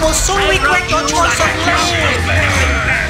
will soon regret your choice of love.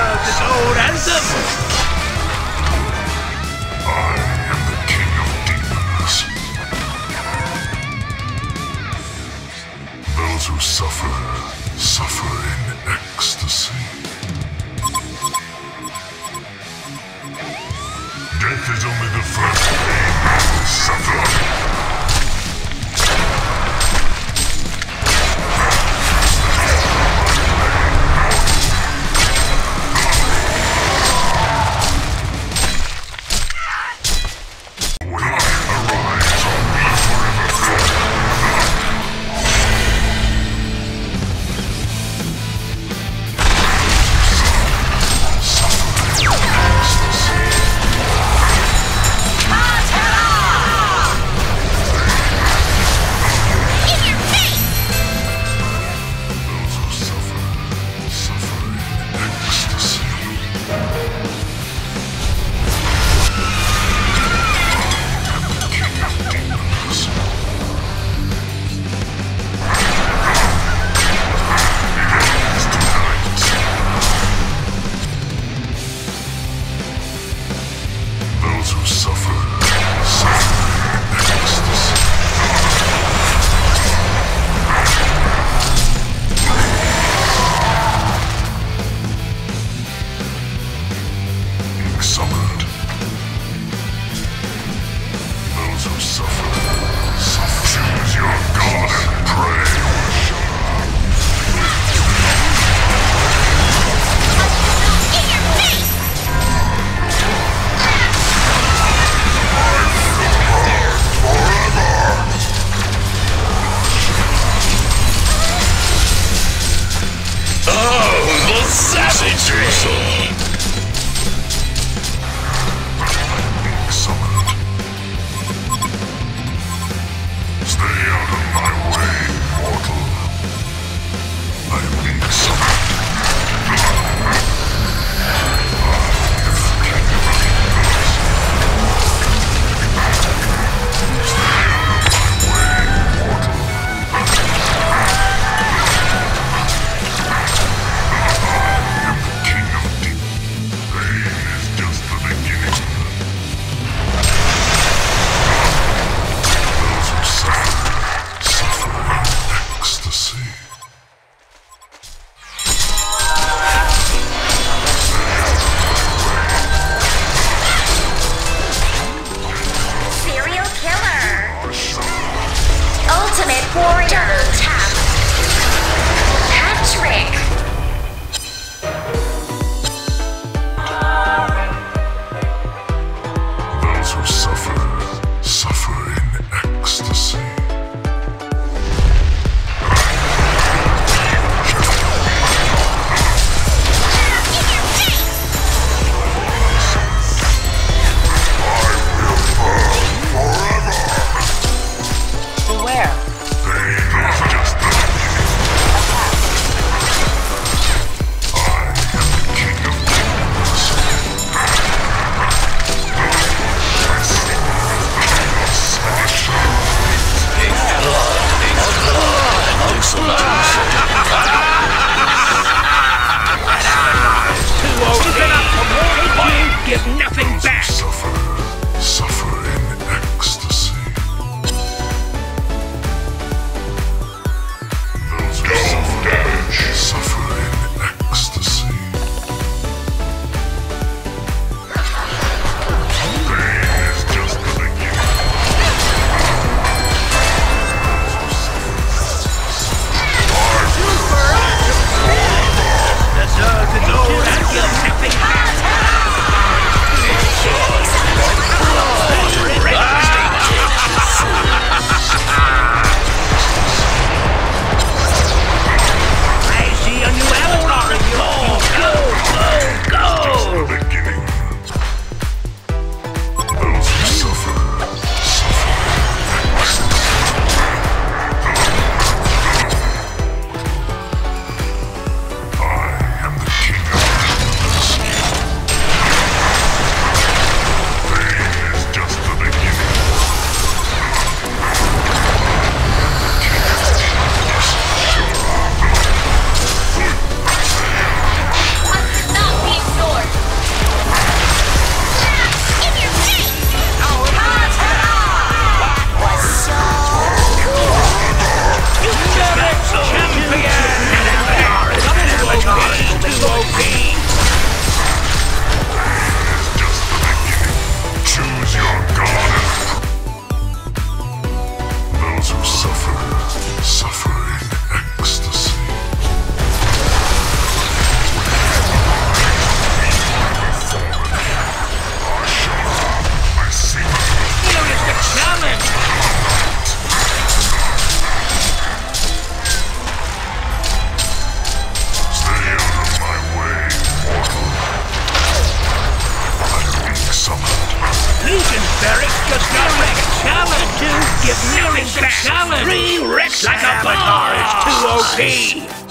so! I am the king of demons. Those who suffer, suffer in ecstasy. Death is only the first pain. summoned. Those who suffer, suffer. Choose your god. OP!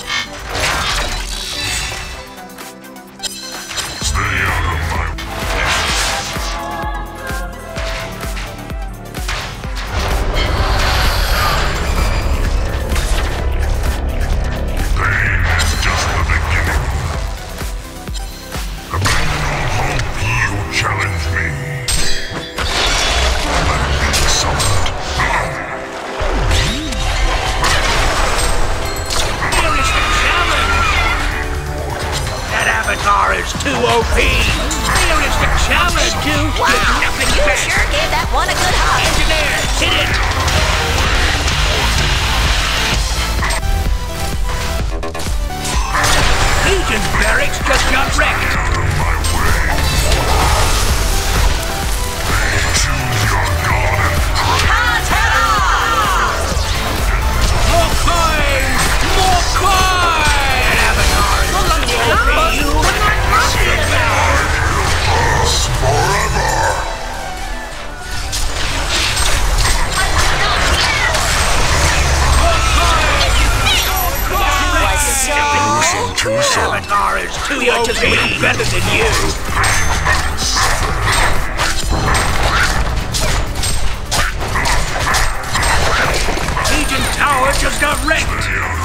Wow! You sure gave that one a good hug. Engineer, hit it! Legion barracks just got wrecked. Eleanor is too You're just better than you. Legion Tower just got wrecked.